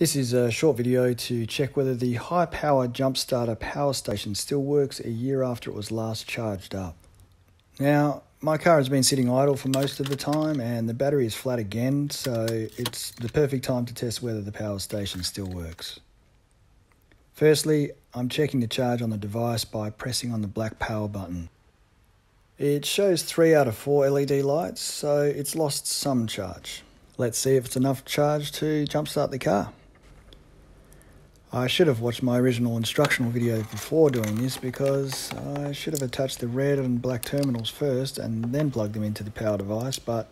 This is a short video to check whether the high power jump starter power station still works a year after it was last charged up. Now, my car has been sitting idle for most of the time and the battery is flat again, so it's the perfect time to test whether the power station still works. Firstly, I'm checking the charge on the device by pressing on the black power button. It shows 3 out of 4 LED lights, so it's lost some charge. Let's see if it's enough charge to jumpstart the car. I should have watched my original instructional video before doing this because I should have attached the red and black terminals first and then plugged them into the power device, but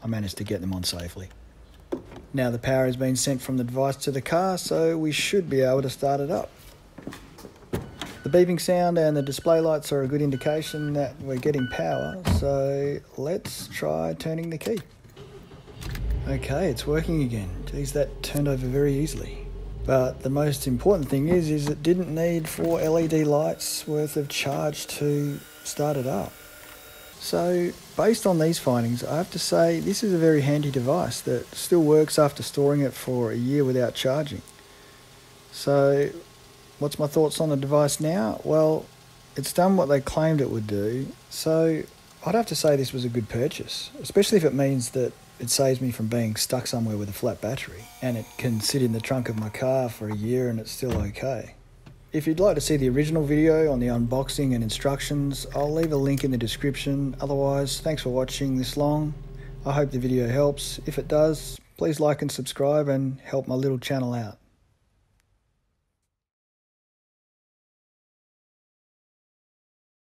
I managed to get them on safely. Now the power has been sent from the device to the car, so we should be able to start it up. The beeping sound and the display lights are a good indication that we're getting power, so let's try turning the key. Okay, it's working again. Geez, that turned over very easily. But the most important thing is, is it didn't need four LED lights worth of charge to start it up. So based on these findings, I have to say this is a very handy device that still works after storing it for a year without charging. So what's my thoughts on the device now? Well, it's done what they claimed it would do. So I'd have to say this was a good purchase, especially if it means that it saves me from being stuck somewhere with a flat battery and it can sit in the trunk of my car for a year and it's still okay. If you'd like to see the original video on the unboxing and instructions, I'll leave a link in the description. Otherwise, thanks for watching this long. I hope the video helps. If it does, please like and subscribe and help my little channel out.